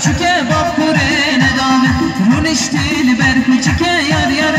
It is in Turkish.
çüke bab kurene dame Runiş dil berku çüke yar yar